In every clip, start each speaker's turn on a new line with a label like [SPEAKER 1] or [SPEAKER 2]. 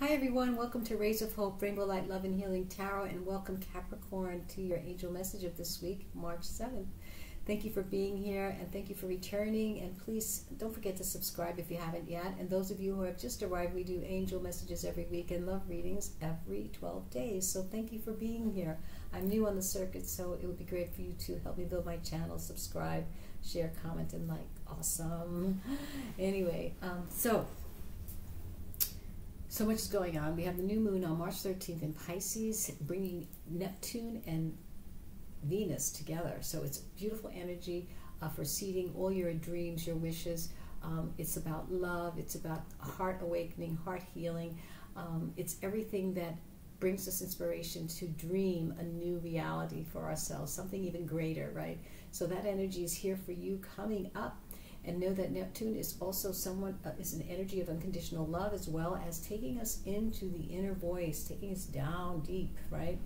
[SPEAKER 1] Hi, everyone. Welcome to Rays of Hope, Rainbow Light, Love, and Healing Tarot, and welcome Capricorn to your angel message of this week, March 7th. Thank you for being here and thank you for returning. And please don't forget to subscribe if you haven't yet. And those of you who have just arrived, we do angel messages every week and love readings every 12 days. So thank you for being here. I'm new on the circuit, so it would be great for you to help me build my channel, subscribe, share, comment, and like. Awesome. Anyway, um, so so much is going on. We have the new moon on March 13th in Pisces, bringing Neptune and Venus together. So it's beautiful energy uh, for seeding all your dreams, your wishes. Um, it's about love. It's about heart awakening, heart healing. Um, it's everything that brings us inspiration to dream a new reality for ourselves, something even greater, right? So that energy is here for you coming up and know that Neptune is also someone uh, is an energy of unconditional love as well as taking us into the inner voice, taking us down deep, right?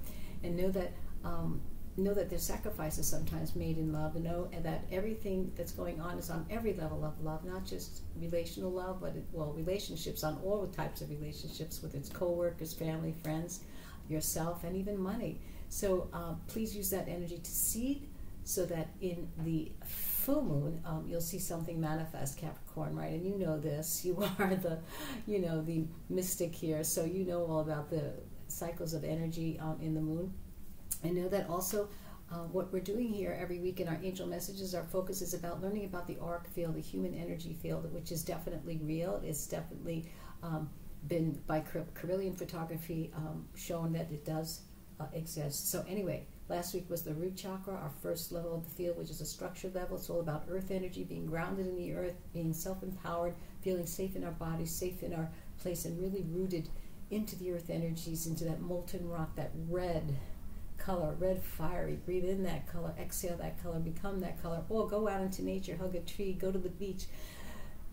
[SPEAKER 1] And know that um, know that there's sacrifices sometimes made in love, and know that everything that's going on is on every level of love, not just relational love, but it, well, relationships on all types of relationships, whether it's co-workers, family, friends, yourself, and even money. So uh, please use that energy to seed, so that in the full moon, um, you'll see something manifest, Capricorn, right? And you know this. You are the, you know, the mystic here, so you know all about the cycles of energy um, in the moon. I know that also uh, what we're doing here every week in our angel messages, our focus is about learning about the auric field, the human energy field, which is definitely real. It's definitely um, been by Kirlian photography um, shown that it does uh, exist. So anyway, Last week was the root chakra, our first level of the field, which is a structured level. It's all about earth energy, being grounded in the earth, being self empowered, feeling safe in our bodies, safe in our place, and really rooted into the earth energies, into that molten rock, that red color, red fiery. Breathe in that color, exhale that color, become that color. Or go out into nature, hug a tree, go to the beach,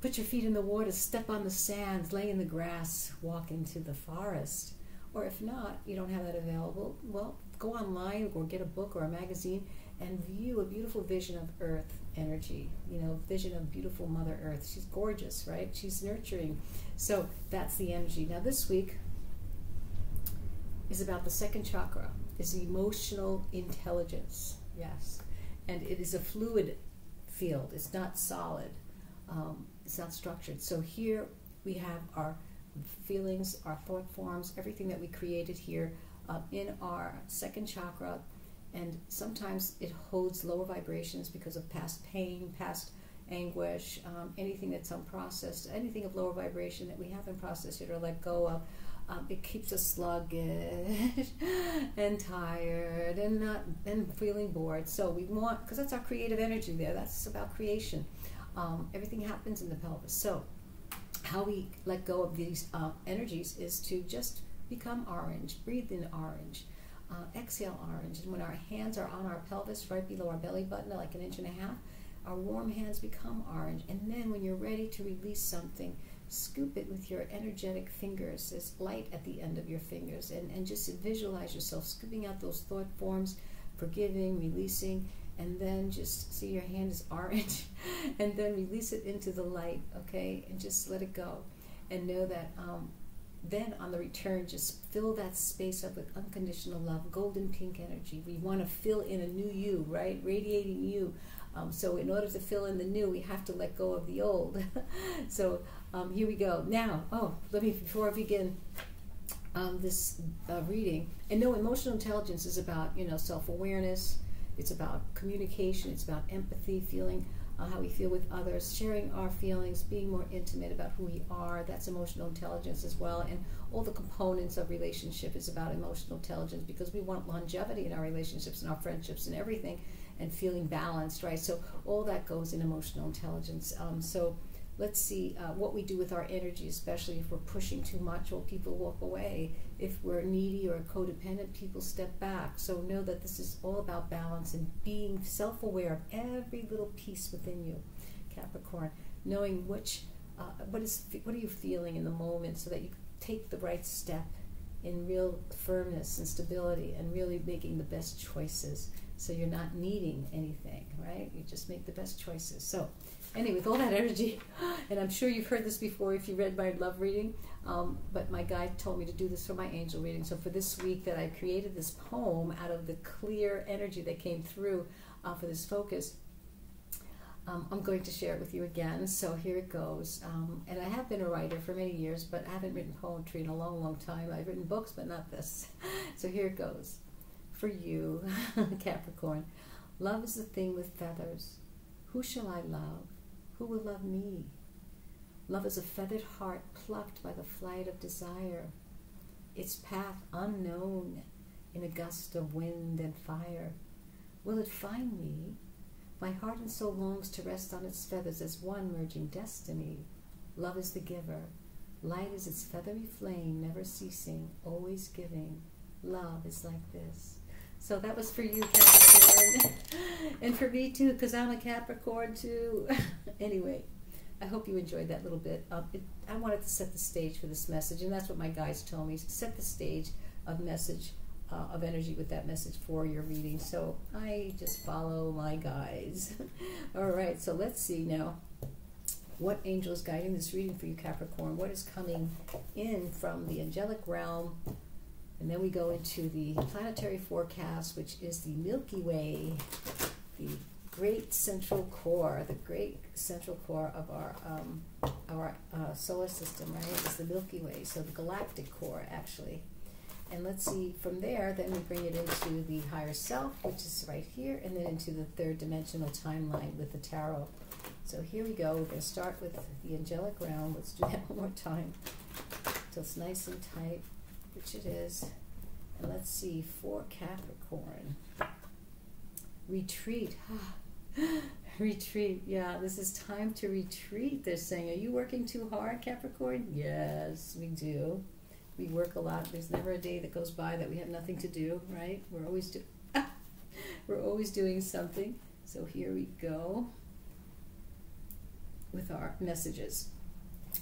[SPEAKER 1] put your feet in the water, step on the sand, lay in the grass, walk into the forest. Or if not, you don't have that available, well, go online or get a book or a magazine and view a beautiful vision of earth energy you know vision of beautiful mother earth. She's gorgeous right? She's nurturing. So that's the energy. Now this week is about the second chakra is emotional intelligence. Yes. And it is a fluid field. It's not solid. Um, it's not structured. So here we have our feelings our thought forms everything that we created here in our second chakra, and sometimes it holds lower vibrations because of past pain, past anguish, um, anything that's unprocessed, anything of lower vibration that we haven't processed yet or let go of. Um, it keeps us sluggish and tired and not and feeling bored. So we want because that's our creative energy there. That's about creation. Um, everything happens in the pelvis. So how we let go of these uh, energies is to just become orange. Breathe in orange. Uh, exhale orange. And when our hands are on our pelvis, right below our belly button, like an inch and a half, our warm hands become orange. And then when you're ready to release something, scoop it with your energetic fingers. There's light at the end of your fingers. And, and just visualize yourself scooping out those thought forms, forgiving, releasing, and then just see your hand is orange. and then release it into the light, okay? And just let it go. And know that um, then on the return, just fill that space up with unconditional love, golden pink energy. We want to fill in a new you, right? Radiating you. Um, so in order to fill in the new, we have to let go of the old. so um, here we go. Now, oh, let me before I begin um, this uh, reading, and no, emotional intelligence is about you know self awareness. It's about communication. It's about empathy, feeling uh, how we feel with others, sharing our feelings, being more intimate about who we are. That's emotional intelligence as well. And all the components of relationship is about emotional intelligence because we want longevity in our relationships and our friendships and everything and feeling balanced, right? So all that goes in emotional intelligence. Um, so let's see uh, what we do with our energy, especially if we're pushing too much or people walk away. If we're needy or codependent, people step back. So know that this is all about balance and being self aware of every little piece within you, Capricorn, knowing which. Uh, what is what are you feeling in the moment so that you take the right step in real firmness and stability and really making the best choices so you're not needing anything right you just make the best choices so anyway, with all that energy, and I'm sure you've heard this before if you read my love reading, Um, but my guide told me to do this for my angel reading. So for this week, that I created this poem out of the clear energy that came through uh, for this focus. Um, I'm going to share it with you again. So here it goes. Um, and I have been a writer for many years, but I haven't written poetry in a long, long time. I've written books, but not this. so here it goes. For you, Capricorn, love is a thing with feathers. Who shall I love? Who will love me? Love is a feathered heart plucked by the flight of desire, its path unknown in a gust of wind and fire. Will it find me? My heart and soul longs to rest on its feathers as one merging destiny. Love is the giver. Light is its feathery flame, never ceasing, always giving. Love is like this. So that was for you, Capricorn. and for me too, because I'm a Capricorn too. anyway, I hope you enjoyed that little bit. It, I wanted to set the stage for this message, and that's what my guides told me. Set the stage of message, uh, of energy with that message for your reading. So I just follow my guides. All right, so let's see now what angel is guiding this reading for you, Capricorn. What is coming in from the angelic realm? And then we go into the planetary forecast, which is the Milky Way, the great central core, the great central core of our um, our uh, solar system, right? Is the Milky Way, so the galactic core actually. And let's see from there, then we bring it into the higher self, which is right here, and then into the third dimensional timeline with the tarot. So here we go. We're going to start with the angelic realm. Let's do that one more time. So it's nice and tight, which it is. And let's see, for Capricorn. Retreat. retreat. Yeah, this is time to retreat. They're saying, Are you working too hard, Capricorn? Yes, we do. We work a lot. There's never a day that goes by that we have nothing to do, right? We're always do we're always doing something. So here we go with our messages.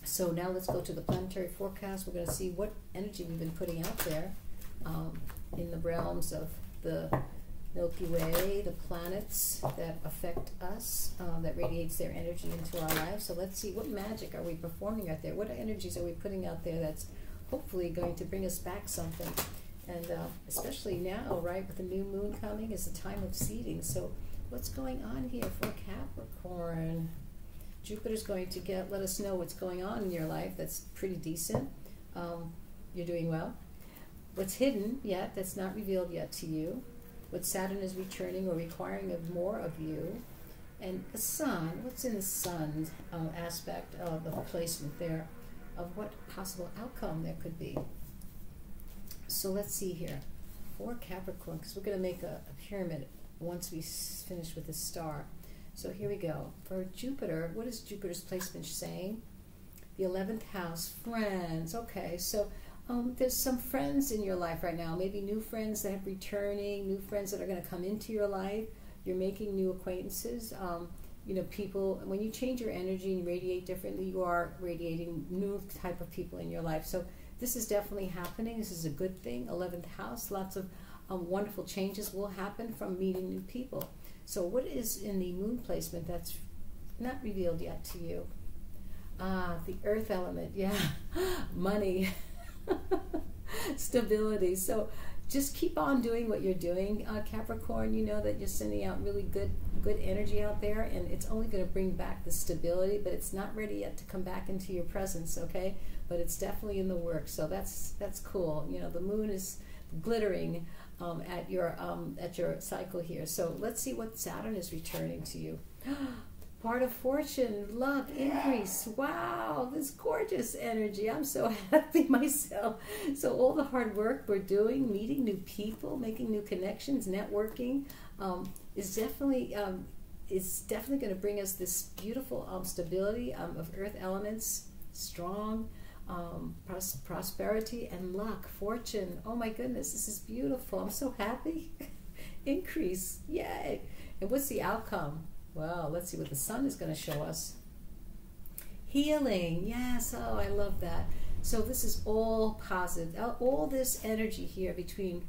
[SPEAKER 1] So now let's go to the planetary forecast. We're going to see what energy we've been putting out there um, in the realms of the Milky Way, the planets that affect us, uh, that radiates their energy into our lives. So let's see what magic are we performing out there? What energies are we putting out there that's hopefully going to bring us back something? And uh, especially now, right, with the new moon coming, is the time of seeding. So what's going on here for Capricorn? Jupiter's going to get let us know what's going on in your life. That's pretty decent. Um, you're doing well. What's hidden yet, that's not revealed yet to you what Saturn is returning or requiring of more of you. And the sun, what's in the sun uh, aspect of the placement there, of what possible outcome there could be. So let's see here. For Capricorn, because we're going to make a, a pyramid once we finish with the star. So here we go. For Jupiter, what is Jupiter's placement saying? The 11th house, friends. Okay, so um, there's some friends in your life right now, maybe new friends that are returning, new friends that are going to come into your life. You're making new acquaintances. Um, you know, people, when you change your energy and radiate differently, you are radiating new type of people in your life. So this is definitely happening. This is a good thing. 11th house, lots of um, wonderful changes will happen from meeting new people. So what is in the moon placement that's not revealed yet to you? Ah, the earth element, yeah, money. stability. So just keep on doing what you're doing, uh, Capricorn. You know that you're sending out really good good energy out there, and it's only going to bring back the stability. But it's not ready yet to come back into your presence, okay? But it's definitely in the works. So that's that's cool. You know, the moon is glittering um, at your um, at your cycle here. So let's see what Saturn is returning to you. part of fortune, luck, increase. Wow, this gorgeous energy. I'm so happy myself. So all the hard work we're doing, meeting new people, making new connections, networking, um, is definitely um, is definitely going to bring us this beautiful um, stability um, of earth elements, strong. Um, pros- prosperity and luck, fortune. Oh my goodness, this is beautiful. I'm so happy. Increase, yay! And what's the outcome? Well, let's see what the sun is going to show us. Healing, yes, oh, I love that. So this is all positive. All this energy here between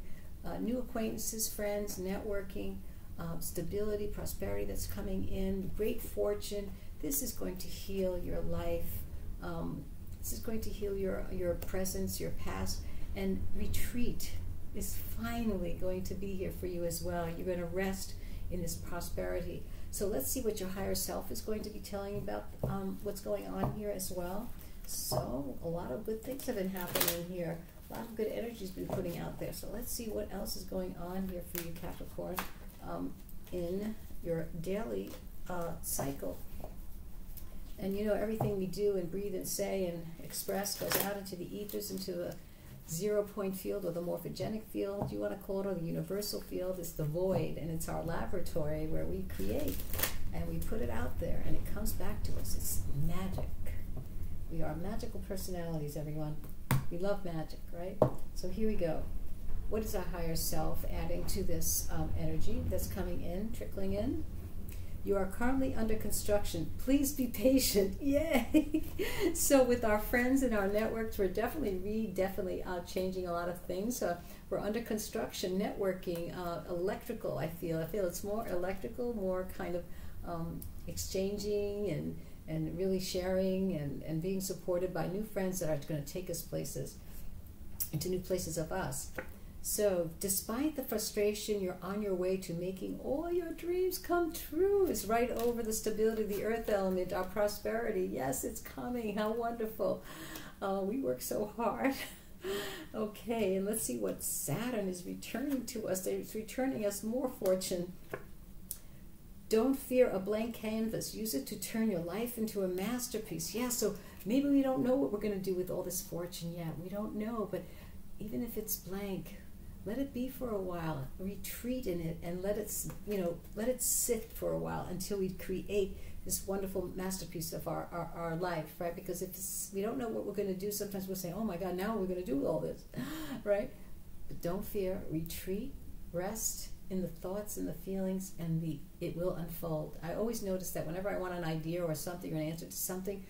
[SPEAKER 1] uh, new acquaintances, friends, networking, uh, stability, prosperity that's coming in, great fortune. This is going to heal your life. Um, This is going to heal your, your presence, your past, and retreat is finally going to be here for you as well. You're going to rest in this prosperity. So let's see what your higher self is going to be telling you about um, what's going on here as well. So a lot of good things have been happening here. A lot of good energy has been putting out there. So let's see what else is going on here for you, Capricorn, um, in your daily uh, cycle. And you know, everything we do and breathe and say and express goes out into the ethers, into the zero point field or the morphogenic field, you want to call it, or the universal field. It's the void, and it's our laboratory where we create and we put it out there, and it comes back to us. It's magic. We are magical personalities, everyone. We love magic, right? So here we go. What is our higher self adding to this um, energy that's coming in, trickling in? You are currently under construction. Please be patient. Yay! so with our friends and our networks, we're definitely, re definitely uh, changing a lot of things. Uh, we're under construction, networking, uh, electrical. I feel. I feel it's more electrical, more kind of um, exchanging and and really sharing and, and being supported by new friends that are going to take us places into new places of us. So, despite the frustration, you're on your way to making all your dreams come true. It's right over the stability of the earth element, our prosperity. Yes, it's coming. How wonderful. Uh, we work so hard. okay, and let's see what Saturn is returning to us. It's returning us more fortune. Don't fear a blank canvas. Use it to turn your life into a masterpiece. Yeah, so maybe we don't know what we're going to do with all this fortune yet. We don't know, but even if it's blank, let it be for a while. Retreat in it and let it you know let it sit for a while until we create this wonderful masterpiece of our, our, our life right? Because if we don't know what we're going to do sometimes we'll say oh my god now we're going to do all this right? But don't fear. Retreat. Rest in the thoughts and the feelings and the it will unfold. I always notice that whenever i want an idea or something or an answer to something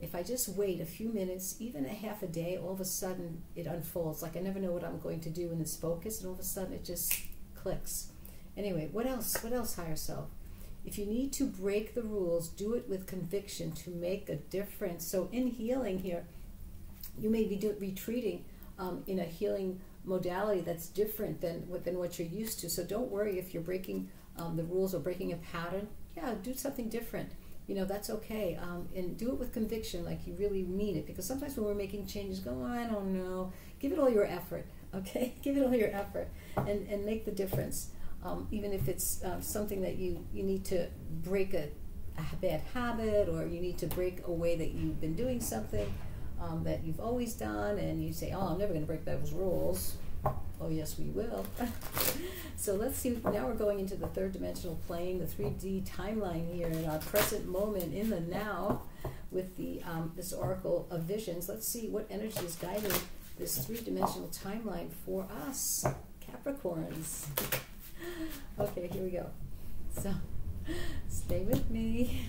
[SPEAKER 1] if I just wait a few minutes, even a half a day, all of a sudden it unfolds. Like I never know what I'm going to do in this focus, and all of a sudden it just clicks. Anyway, what else? What else, higher self? If you need to break the rules, do it with conviction to make a difference. So in healing here, you may be retreating um, in a healing modality that's different than, than what you're used to. So don't worry if you're breaking um, the rules or breaking a pattern. Yeah, do something different you know that's okay um, and do it with conviction like you really mean it because sometimes when we're making changes go i don't know give it all your effort okay? Give it all your effort and, and make the difference um, even if it's uh, something that you, you need to break a, a, bad habit or you need to break a way that you've been doing something um, that you've always done and you say oh i'm never going to break those rules Oh, yes, we will. so let's see. Now we're going into the third dimensional plane, the 3D timeline here in our present moment in the now with the um, this oracle of visions. Let's see what energy is guiding this three dimensional timeline for us, Capricorns. okay, here we go. So stay with me.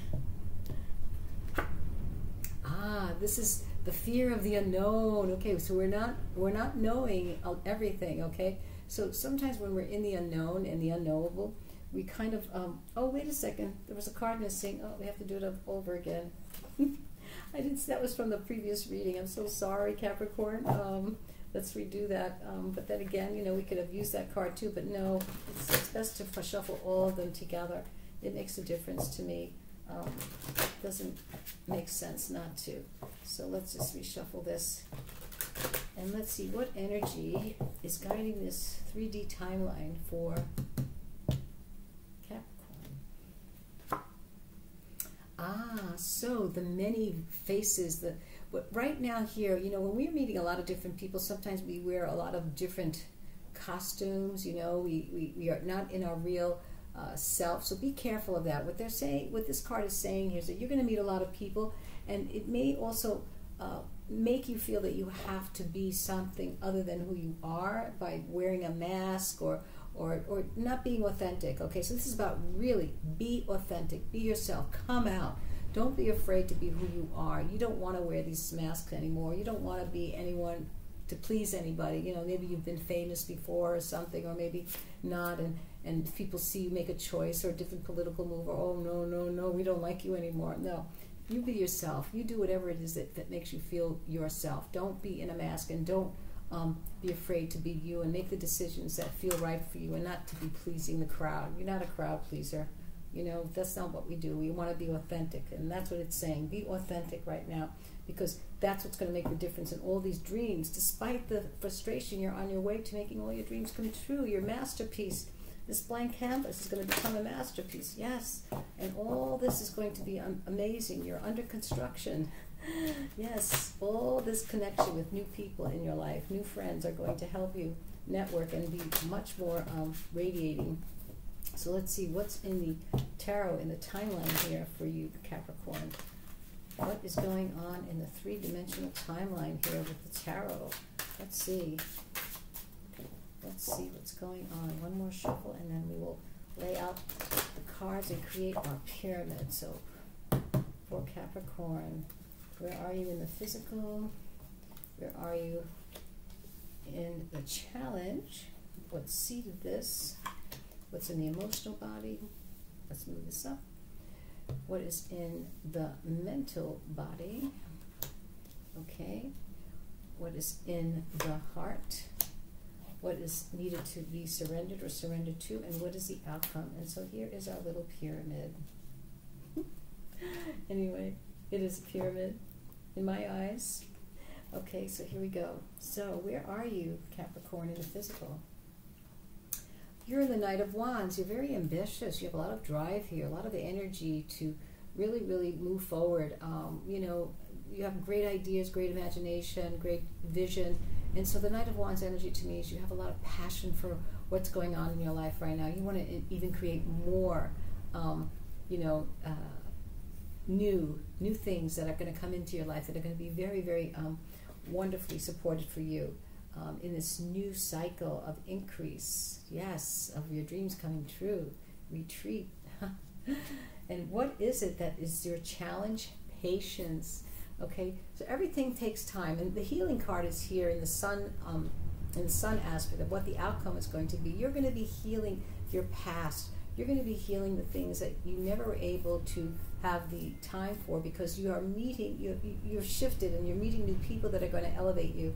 [SPEAKER 1] Ah, this is the fear of the unknown. Okay, so we're not we're not knowing everything. Okay, so sometimes when we're in the unknown and the unknowable, we kind of um, oh wait a second, there was a card missing. Oh, we have to do it over again. I didn't. That was from the previous reading. I'm so sorry, Capricorn. Um, let's redo that. Um, but then again, you know, we could have used that card too. But no, it's, it's best to shuffle all of them together. It makes a difference to me um, doesn't make sense not to. So let's just reshuffle this. And let's see what energy is guiding this 3D timeline for Capricorn. Ah, so the many faces, the right now here, you know, when we're meeting a lot of different people, sometimes we wear a lot of different costumes, you know, we, we, we are not in our real uh, self. So be careful of that. What they're saying, what this card is saying here is that you're going to meet a lot of people, and it may also uh, make you feel that you have to be something other than who you are by wearing a mask or or, or not being authentic. Okay, so this is about really be authentic, be yourself, come out. Don't be afraid to be who you are. You don't want to wear these masks anymore. You don't want to be anyone to please anybody. You know, maybe you've been famous before or something, or maybe not, and and people see you make a choice or a different political move, or oh no, no, no, we don't like you anymore. No, you be yourself. You do whatever it is that, that makes you feel yourself. Don't be in a mask and don't um, be afraid to be you and make the decisions that feel right for you and not to be pleasing the crowd. You're not a crowd pleaser. You know, that's not what we do. We want to be authentic, and that's what it's saying. Be authentic right now because that's what's going to make the difference in all these dreams. Despite the frustration, you're on your way to making all your dreams come true. Your masterpiece, this blank canvas, is going to become a masterpiece. Yes, and all this is going to be amazing. You're under construction. Yes, all this connection with new people in your life, new friends are going to help you network and be much more um, radiating. So let's see what's in the tarot in the timeline here for you, Capricorn. What is going on in the three-dimensional timeline here with the tarot? Let's see. Let's see what's going on. One more shuffle, and then we will lay out the cards and create our pyramid. So for Capricorn, where are you in the physical? Where are you in the challenge? What seeded this? What's in the emotional body? Let's move this up what is in the mental body, okay, what is in the heart, what is needed to be surrendered or surrendered to, and what is the outcome. And so here is our little pyramid. anyway, it is a pyramid in my eyes. Okay, so here we go. So, where are you, Capricorn, in the physical? You're in the Knight of Wands. You're very ambitious. You have a lot of drive here, a lot of energy to really, really move forward. Um, you know, you have great ideas, great imagination, great vision. And so the Knight of Wands energy to me is you have a lot of passion for what's going on in your life right now. You want to even create more, um, you know, uh, new, new things that are going to come into your life that are going to be very, very um, wonderfully supported for you um, in this new cycle of increase, yes, of your dreams coming true, retreat. and what is it that is your challenge? Patience. Okay, so everything takes time, and the healing card is here in the sun, um, in the sun aspect of what the outcome is going to be. You're going to be healing your past. You're going to be healing the things that you never were able to have the time for because you are meeting. You you're shifted, and you're meeting new people that are going to elevate you.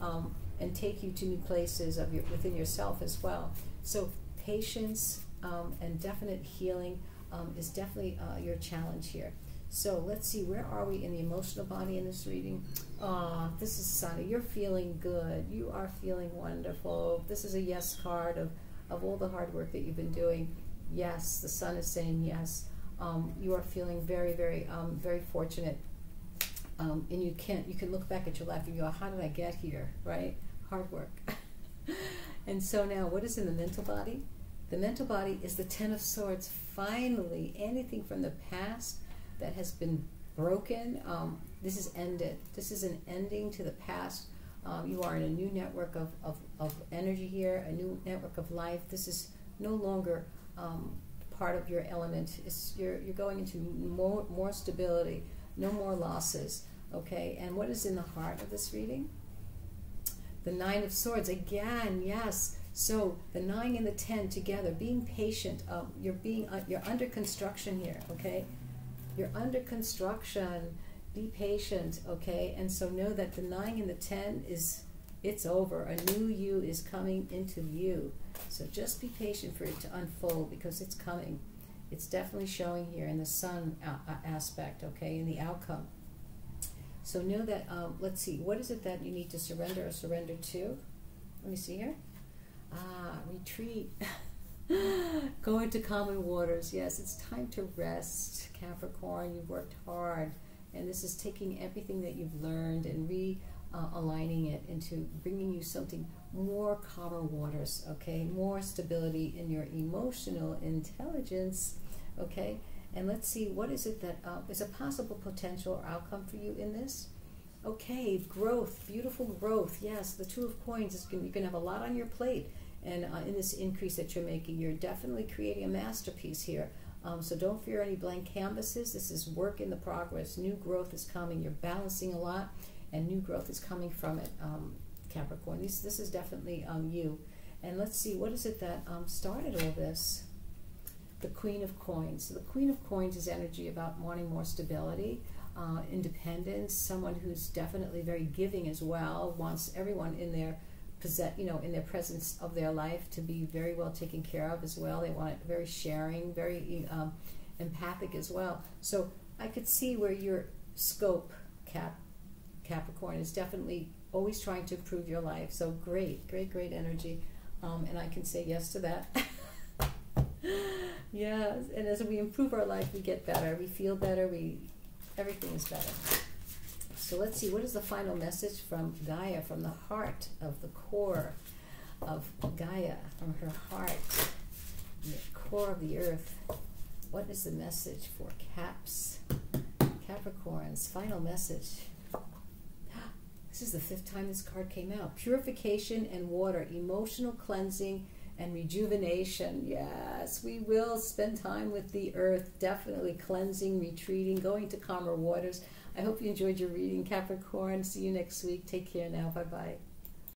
[SPEAKER 1] Um, and take you to new places of your, within yourself as well. So patience um, and definite healing um, is definitely uh, your challenge here. So let's see, where are we in the emotional body in this reading? Ah, this is sunny. You're feeling good. You are feeling wonderful. This is a yes card of, of all the hard work that you've been doing. Yes, the sun is saying yes. Um, you are feeling very, very, um, very fortunate um, and you can you can look back at your life and go, how did I get here? Right? Hard work. and so now, what is in the mental body? The mental body is the Ten of Swords. Finally, anything from the past that has been broken, um, this is ended. This is an ending to the past. Um, you are in a new network of, of, of energy here, a new network of life. This is no longer um, part of your element. It's, you're, you're going into more, more stability, no more losses. Okay, and what is in the heart of this reading? The Nine of Swords. Again, yes. So the nine and the ten together, being patient. Um, you're being uh, you're under construction here. Okay, you're under construction. Be patient. Okay, and so know that the nine and the ten is it's over. A new you is coming into view. So just be patient for it to unfold because it's coming. It's definitely showing here in the sun aspect, okay, in the outcome. So know that, um, let's see, what is it that you need to surrender or surrender to? Let me see here. Ah, retreat. Go into common waters. Yes, it's time to rest, Capricorn. You've worked hard. And this is taking everything that you've learned and realigning uh, it into bringing you something more calmer waters, okay? More stability in your emotional intelligence, okay? And let's see, what is it that uh, is a possible potential or outcome for you in this? Okay, growth, beautiful growth. Yes, the Two of Coins is going, you're going to have a lot on your plate, and uh, in this increase that you're making, you're definitely creating a masterpiece here. Um, so don't fear any blank canvases. This is work in the progress. New growth is coming. You're balancing a lot, and new growth is coming from it, um, Capricorn. This, this is definitely um, you. And let's see, what is it that um, started all this? the Queen of Coins. So the Queen of Coins is energy about wanting more stability, uh, independence. Someone who's definitely very giving as well. Wants everyone in their possess, you know, in their presence of their life to be very well taken care of as well. They want it very sharing, very um, empathic as well. So I could see where your scope, Cap Capricorn, is definitely always trying to improve your life. So great, great, great energy. Um, and I can say yes to that. yeah, and as we improve our life, we get better. We feel better. We everything is better. So let's see. What is the final message from Gaia, from the heart of the core of Gaia, from her heart, the core of the earth? What is the message for Caps, Capricorns? Final message. This is the fifth time this card came out. Purification and water, emotional cleansing and rejuvenation. Yes, we will spend time with the earth, definitely cleansing, retreating, going to calmer waters. I hope you enjoyed your reading, Capricorn. See you next week. Take care now. Bye bye.